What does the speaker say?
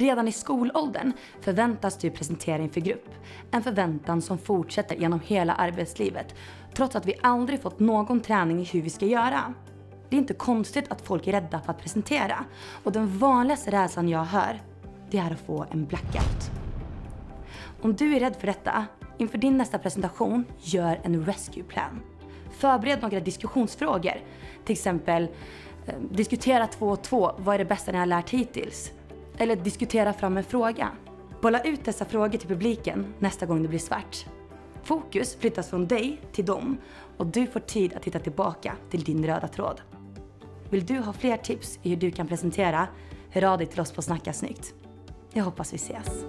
Redan i skolåldern förväntas du presentera inför grupp. En förväntan som fortsätter genom hela arbetslivet trots att vi aldrig fått någon träning i hur vi ska göra. Det är inte konstigt att folk är rädda för att presentera och den vanligaste rädslan jag hör det är att få en blackout. Om du är rädd för detta, inför din nästa presentation, gör en rescue plan. Förbered några diskussionsfrågor. Till exempel, eh, diskutera två och två, vad är det bästa ni har lärt hittills? Eller diskutera fram en fråga. Bolla ut dessa frågor till publiken nästa gång det blir svart. Fokus flyttas från dig till dem och du får tid att titta tillbaka till din röda tråd. Vill du ha fler tips i hur du kan presentera? Hör av dig till oss på Snacka Snyggt. Jag hoppas vi ses.